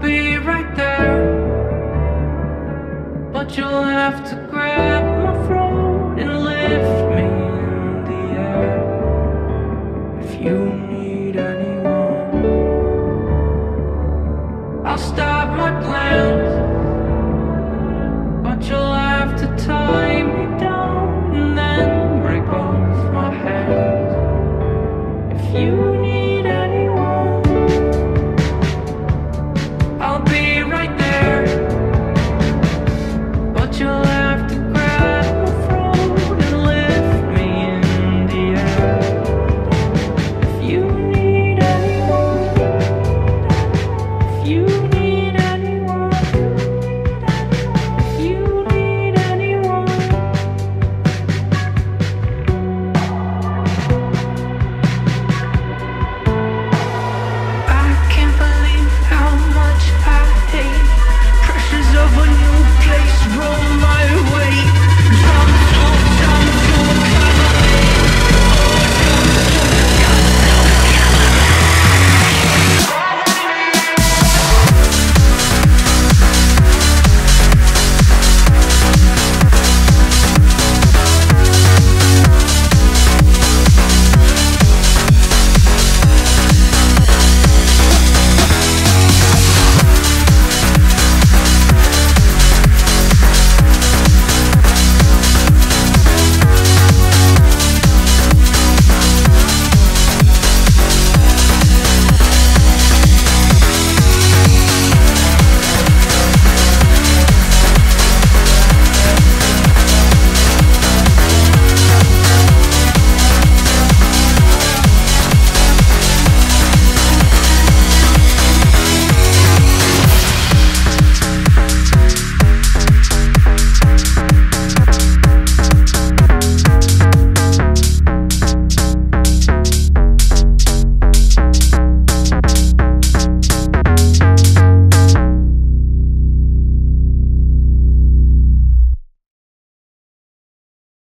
be right there, but you'll have to grab my throat and lift me in the air. If you need anyone, I'll stop.